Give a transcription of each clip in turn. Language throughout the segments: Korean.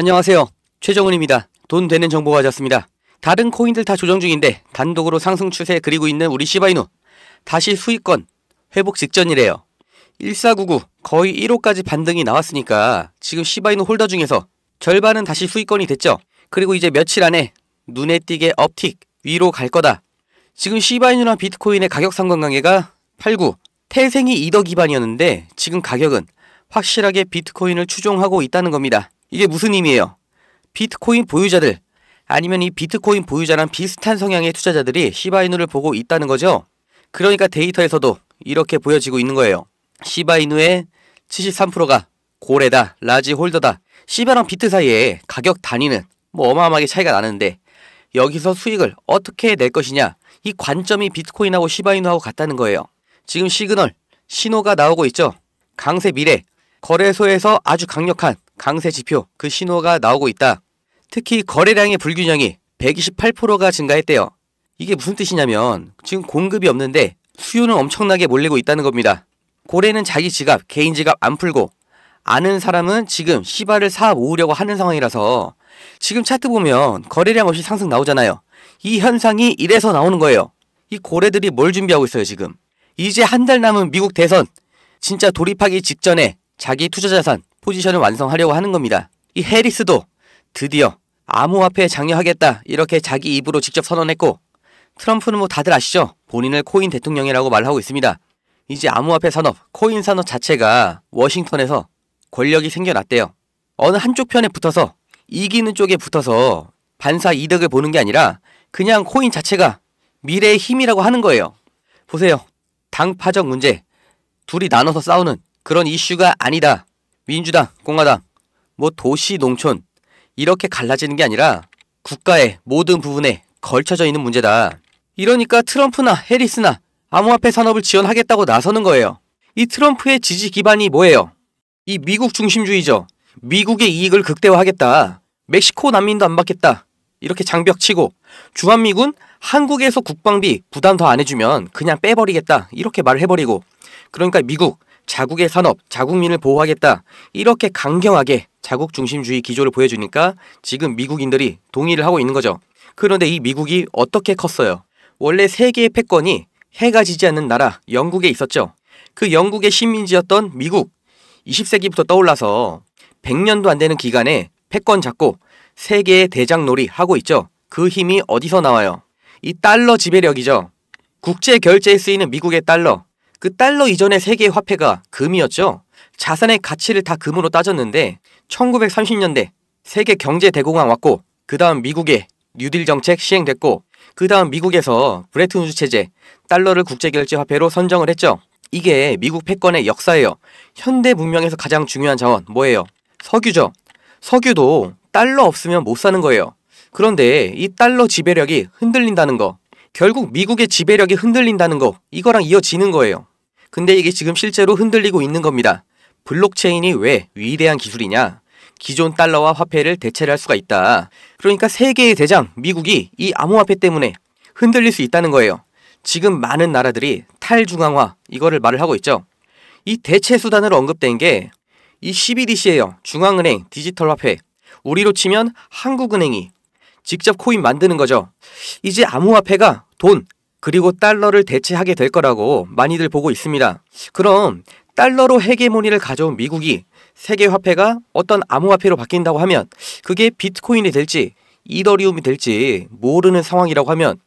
안녕하세요. 최정훈입니다. 돈 되는 정보 가져왔습니다. 다른 코인들 다 조정 중인데 단독으로 상승 추세 그리고 있는 우리 시바이누 다시 수익권 회복 직전이래요. 1499 거의 1호까지 반등이 나왔으니까 지금 시바이누 holder 중에서 절반은 다시 수익권이 됐죠. 그리고 이제 며칠 안에 눈에 띄게 uptick 위로 갈 거다. 지금 시바이누나 비트코인의 가격 상관관계가 89 태생이 이더 기반이었는데 지금 가격은 확실하게 비트코인을 추종하고 있다는 겁니다. 이게 무슨 의미예요? 비트코인 보유자들 아니면 이 비트코인 보유자랑 비슷한 성향의 투자자들이 시바이누를 보고 있다는 거죠. 그러니까 데이터에서도 이렇게 보여지고 있는 거예요. 시바이누의 73%가 고래다, 라지 홀더다. 시바랑 비트 사이에 가격 단위는 뭐 어마어마하게 차이가 나는데 여기서 수익을 어떻게 낼 것이냐 이 관점이 비트코인하고 시바이누하고 같다는 거예요. 지금 시그널 신호가 나오고 있죠. 강세 미래 거래소에서 아주 강력한 강세 지표 그 신호가 나오고 있다. 특히 거래량의 불균형이 128%가 증가했대요. 이게 무슨 뜻이냐면 지금 공급이 없는데 수요는 엄청나게 몰리고 있다는 겁니다. 고래는 자기 지갑, 개인 지갑 안 풀고 아는 사람은 지금 시바를 사 모으려고 하는 상황이라서 지금 차트 보면 거래량 없이 상승 나오잖아요. 이 현상이 이래서 나오는 거예요. 이 고래들이 뭘 준비하고 있어요, 지금. 이제 한 달 남은 미국 대선 진짜 돌입하기 직전에 자기 투자 자산 포지션을 완성하려고 하는 겁니다. 이 해리스도 드디어 암호화폐에 장려하겠다 이렇게 자기 입으로 직접 선언했고 트럼프는 뭐 다들 아시죠? 본인을 코인 대통령이라고 말하고 있습니다. 이제 암호화폐 산업, 코인 산업 자체가 워싱턴에서 권력이 생겨났대요. 어느 한쪽 편에 붙어서 이기는 쪽에 붙어서 반사 이득을 보는 게 아니라 그냥 코인 자체가 미래의 힘이라고 하는 거예요. 보세요. 당 파적 문제. 둘이 나눠서 싸우는 그런 이슈가 아니다. 민주당, 공화당, 뭐 도시, 농촌 이렇게 갈라지는 게 아니라 국가의 모든 부분에 걸쳐져 있는 문제다. 이러니까 트럼프나 해리스나 암호화폐 산업을 지원하겠다고 나서는 거예요. 이 트럼프의 지지 기반이 뭐예요? 이 미국 중심주의죠. 미국의 이익을 극대화하겠다. 멕시코 난민도 안 받겠다. 이렇게 장벽 치고 주한미군 한국에서 국방비 부담 더 안 해주면 그냥 빼버리겠다. 이렇게 말을 해버리고 그러니까 미국 자국의 산업, 자국민을 보호하겠다. 이렇게 강경하게 자국 중심주의 기조를 보여주니까 지금 미국인들이 동의를 하고 있는 거죠. 그런데 이 미국이 어떻게 컸어요? 원래 세계의 패권이 해가 지지 않는 나라 영국에 있었죠. 그 영국의 식민지였던 미국 20세기부터 떠올라서 100년도 안 되는 기간에 패권 잡고 세계의 대장놀이 하고 있죠. 그 힘이 어디서 나와요? 이 달러 지배력이죠. 국제 결제에 쓰이는 미국의 달러. 그 달러 이전의 세계 화폐가 금이었죠. 자산의 가치를 다 금으로 따졌는데 1930년대 세계 경제 대공황 왔고 그 다음 미국의 뉴딜 정책 시행됐고 그 다음 미국에서 브레튼 우즈 체제 달러를 국제 결제 화폐로 선정을 했죠. 이게 미국 패권의 역사예요. 현대 문명에서 가장 중요한 자원 뭐예요? 석유죠. 석유도 달러 없으면 못 사는 거예요. 그런데 이 달러 지배력이 흔들린다는 거, 결국 미국의 지배력이 흔들린다는 거, 이거랑 이어지는 거예요. 근데 이게 지금 실제로 흔들리고 있는 겁니다. 블록체인이 왜 위대한 기술이냐? 기존 달러와 화폐를 대체를 할 수가 있다. 그러니까 세계의 대장 미국이 이 암호화폐 때문에 흔들릴 수 있다는 거예요. 지금 많은 나라들이 탈중앙화 이거를 말을 하고 있죠. 이 대체 수단으로 언급된 게 이 CBDC예요. 중앙은행 디지털 화폐. 우리로 치면 한국은행이 직접 코인 만드는 거죠. 이제 암호화폐가 돈 그리고 달러를 대체하게 될 거라고 많이들 보고 있습니다. 그럼 달러로 헤게모니를 가져온 미국이 세계 화폐가 어떤 암호화폐로 바뀐다고 하면 그게 비트코인이 될지 이더리움이 될지 모르는 상황이라고 하면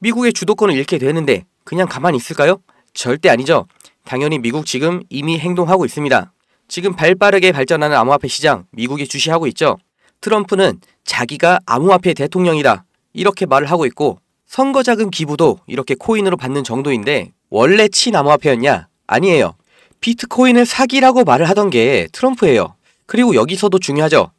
미국의 주도권을 잃게 되는데 그냥 가만히 있을까요? 절대 아니죠. 당연히 미국 지금 이미 행동하고 있습니다. 지금 발 빠르게 발전하는 암호화폐 시장 미국이 주시하고 있죠. 트럼프는 자기가 암호화폐 대통령이다 이렇게 말을 하고 있고 선거 자금 기부도 이렇게 코인으로 받는 정도인데 원래 친암호화폐였냐? 아니에요. 비트코인을 사기라고 말을 하던 게 트럼프예요. 그리고 여기서도 중요하죠.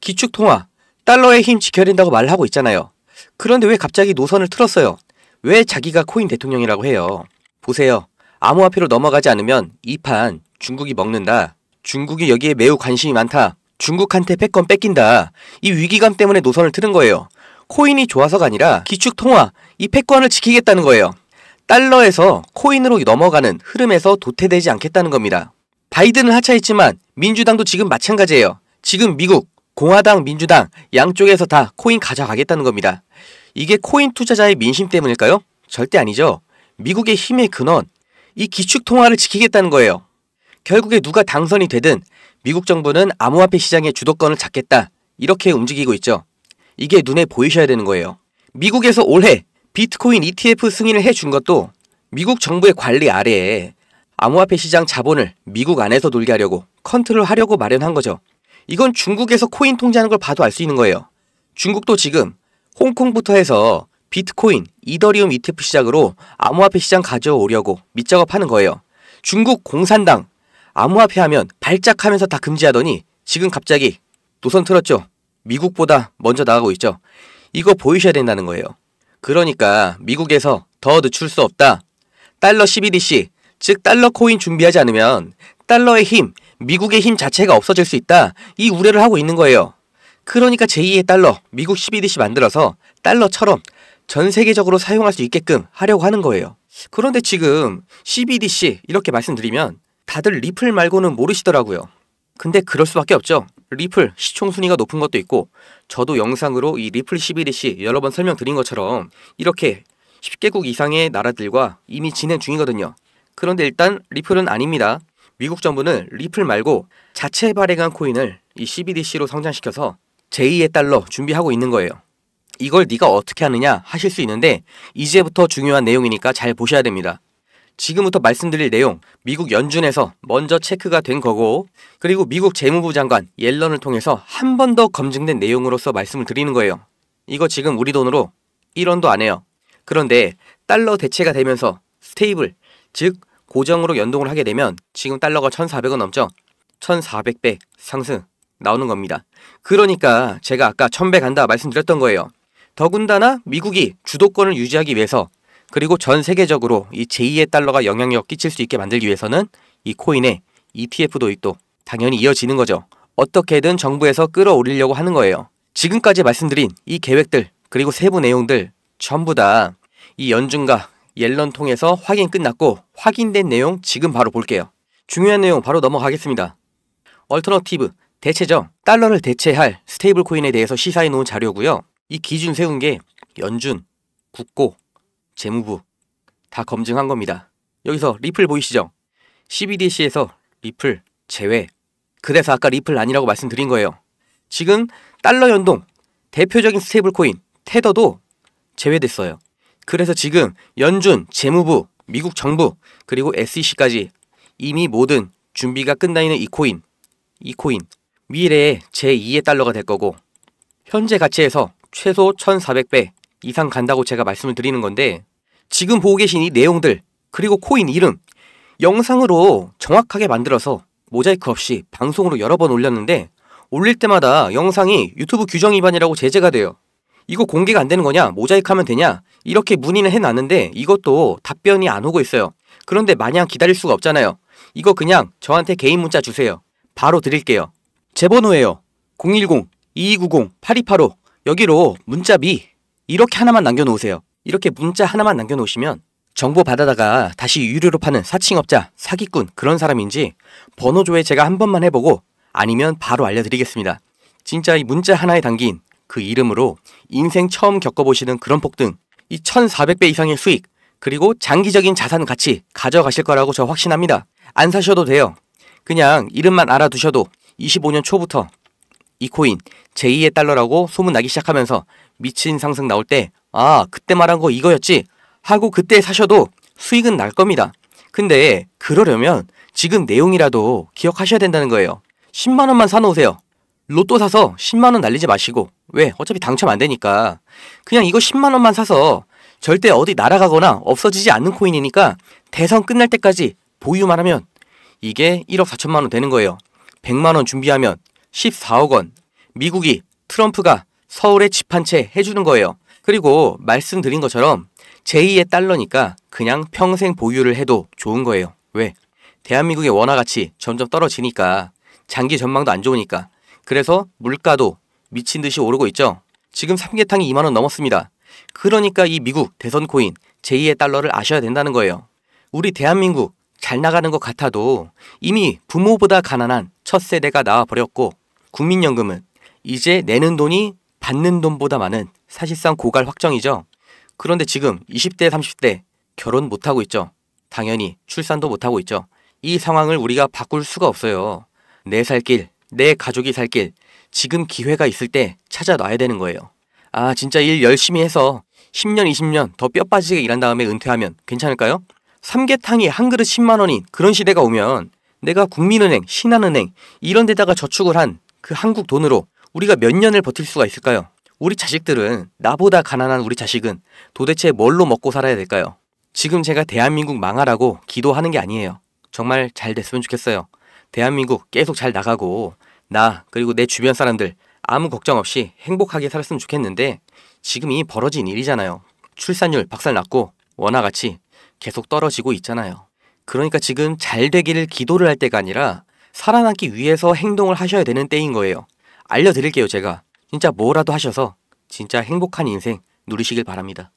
기축통화, 달러의 힘 지켜야 된다고 말을 하고 있잖아요. 그런데 왜 갑자기 노선을 틀었어요? 왜 자기가 코인 대통령이라고 해요? 보세요. 암호화폐로 넘어가지 않으면 이 판 중국이 먹는다. 중국이 여기에 매우 관심이 많다. 중국한테 패권 뺏긴다. 이 위기감 때문에 노선을 틀은 거예요. 코인이 좋아서가 아니라 기축 통화, 이 패권을 지키겠다는 거예요. 달러에서 코인으로 넘어가는 흐름에서 도태되지 않겠다는 겁니다. 바이든은 하차했지만 민주당도 지금 마찬가지예요. 지금 미국 공화당, 민주당 양쪽에서 다 코인 가져가겠다는 겁니다. 이게 코인 투자자의 민심 때문일까요? 절대 아니죠. 미국의 힘의 근원, 이 기축 통화를 지키겠다는 거예요. 결국에 누가 당선이 되든 미국 정부는 암호화폐 시장의 주도권을 잡겠다. 이렇게 움직이고 있죠. 이게 눈에 보이셔야 되는 거예요. 미국에서 올해 비트코인 ETF 승인을 해준 것도 미국 정부의 관리 아래에 암호화폐 시장 자본을 미국 안에서 돌게 하려고 컨트롤 하려고 마련한 거죠. 이건 중국에서 코인 통제하는 걸 봐도 알 수 있는 거예요. 중국도 지금 홍콩부터 해서 비트코인, 이더리움 ETF 시작으로 암호화폐 시장 가져오려고 밑작업하는 거예요. 중국 공산당 암호화폐 하면 발작하면서 다 금지하더니 지금 갑자기 노선 틀었죠. 미국보다 먼저 나가고 있죠. 이거 보이셔야 된다는 거예요. 그러니까 미국에서 더 늦출 수 없다. 달러 CBDC, 즉 달러 코인 준비하지 않으면 달러의 힘, 미국의 힘 자체가 없어질 수 있다. 이 우려를 하고 있는 거예요. 그러니까 제2의 달러, 미국 CBDC 만들어서 달러처럼 전 세계적으로 사용할 수 있게끔 하려고 하는 거예요. 그런데 지금 CBDC 이렇게 말씀드리면 다들 리플 말고는 모르시더라고요. 근데 그럴 수밖에 없죠. 리플 시총 순위가 높은 것도 있고 저도 영상으로 이 리플 CBDC 여러 번 설명드린 것처럼 이렇게 10개국 이상의 나라들과 이미 진행 중이거든요. 그런데 일단 리플은 아닙니다. 미국 정부는 리플 말고 자체 발행한 코인을 이 CBDC로 성장시켜서 제2의 달러 준비하고 있는 거예요. 이걸 네가 어떻게 하느냐 하실 수 있는데 이제부터 중요한 내용이니까 잘 보셔야 됩니다. 지금부터 말씀드릴 내용 미국 연준에서 먼저 체크가 된 거고 그리고 미국 재무부 장관 옐런을 통해서 한 번 더 검증된 내용으로서 말씀을 드리는 거예요. 이거 지금 우리 돈으로 1원도 안 해요. 그런데 달러 대체가 되면서 stable 즉 고정으로 연동을 하게 되면 지금 달러가 1,400원 넘죠. 1,400배 상승 나오는 겁니다. 그러니까 제가 아까 1,000배 간다 말씀드렸던 거예요. 더군다나 미국이 주도권을 유지하기 위해서 그리고 전 세계적으로 이 제2의 달러가 영향력 끼칠 수 있게 만들기 위해서는 이 코인의 ETF 도입도 당연히 이어지는 거죠. 어떻게든 정부에서 끌어올리려고 하는 거예요. 지금까지 말씀드린 이 계획들 그리고 세부 내용들 전부 다 이 연준과 옐런 통해서 확인 끝났고 확인된 내용 지금 바로 볼게요. 중요한 내용 바로 넘어가겠습니다. alternative 대체죠. 달러를 대체할 stable 코인에 대해서 시사해 놓은 자료고요. 이 기준 세운 게 연준, 국고, 재무부 다 검증한 겁니다. 여기서 리플 보이시죠? CBDC에서 리플 제외. 그래서 아까 리플 아니라고 말씀드린 거예요. 지금 달러 연동 대표적인 stable 코인 테더도 제외됐어요. 그래서 지금 연준, 재무부, 미국 정부 그리고 SEC까지 이미 모든 준비가 끝나 있는 이 코인, 이 코인 미래의 제2의 달러가 될 거고 현재 가치에서 최소 1,400배 이상 간다고 제가 말씀을 드리는 건데 지금 보고 계신 이 내용들 그리고 코인 이름 영상으로 정확하게 만들어서 모자이크 없이 방송으로 여러 번 올렸는데 올릴 때마다 영상이 유튜브 규정 위반이라고 제재가 돼요. 이거 공개가 안 되는 거냐? 모자이크 하면 되냐? 이렇게 문의는 해놨는데 이것도 답변이 안 오고 있어요. 그런데 마냥 기다릴 수가 없잖아요. 이거 그냥 저한테 개인 문자 주세요. 바로 드릴게요. 제 번호예요. 010-2290-8285 여기로 문자비 이렇게 하나만 남겨놓으세요. 이렇게 문자 하나만 남겨놓으시면 정보 받아다가 다시 유료로 파는 사칭업자, 사기꾼 그런 사람인지 번호 조회 제가 한 번만 해보고 아니면 바로 알려드리겠습니다. 진짜 이 문자 하나에 담긴 그 이름으로 인생 처음 겪어보시는 그런 폭등, 이 1400배 이상의 수익, 그리고 장기적인 자산 가치 가져가실 거라고 저 확신합니다. 안 사셔도 돼요. 그냥 이름만 알아두셔도 25년 초부터 이 코인 제2의 달러라고 소문나기 시작하면서 미친 상승 나올 때, 아, 그때 말한 거 이거였지? 하고 그때 사셔도 수익은 날 겁니다. 근데 그러려면 지금 내용이라도 기억하셔야 된다는 거예요. 10만원만 사놓으세요. 로또 사서 10만원 날리지 마시고, 왜? 어차피 당첨 안 되니까. 그냥 이거 10만원만 사서 절대 어디 날아가거나 없어지지 않는 코인이니까 대선 끝날 때까지 보유만 하면 이게 1억 4천만원 되는 거예요. 100만원 준비하면 14억 원. 미국이 트럼프가 서울에 집 한 채 해주는 거예요. 그리고 말씀드린 것처럼 제2의 달러니까 그냥 평생 보유를 해도 좋은 거예요. 왜? 대한민국의 원화 가치 점점 떨어지니까 장기 전망도 안 좋으니까 그래서 물가도 미친 듯이 오르고 있죠. 지금 삼계탕이 2만 원 넘었습니다. 그러니까 이 미국 대선 코인 제2의 달러를 아셔야 된다는 거예요. 우리 대한민국 잘 나가는 것 같아도 이미 부모보다 가난한 첫 세대가 나와 버렸고 국민연금은 이제 내는 돈이 받는 돈보다 많은 사실상 고갈 확정이죠. 그런데 지금 20대, 30대 결혼 못하고 있죠. 당연히 출산도 못하고 있죠. 이 상황을 우리가 바꿀 수가 없어요. 내 살 길, 내 가족이 살 길, 지금 기회가 있을 때 찾아놔야 되는 거예요. 아, 진짜 일 열심히 해서 10년, 20년 더 뼈 빠지게 일한 다음에 은퇴하면 괜찮을까요? 삼계탕이 한 그릇 10만 원인 그런 시대가 오면 내가 국민은행, 신한은행 이런 데다가 저축을 한 그 한국 돈으로 우리가 몇 년을 버틸 수가 있을까요? 우리 자식들은 나보다 가난한 우리 자식은 도대체 뭘로 먹고 살아야 될까요? 지금 제가 대한민국 망하라고 기도하는 게 아니에요. 정말 잘 됐으면 좋겠어요. 대한민국 계속 잘 나가고 나 그리고 내 주변 사람들 아무 걱정 없이 행복하게 살았으면 좋겠는데 지금 이 벌어진 일이잖아요. 출산율 박살났고 원화가치 계속 떨어지고 있잖아요. 그러니까 지금 잘 되기를 기도를 할 때가 아니라 살아남기 위해서 행동을 하셔야 되는 때인 거예요. 알려드릴게요, 제가. 진짜 뭐라도 하셔서 진짜 행복한 인생 누리시길 바랍니다.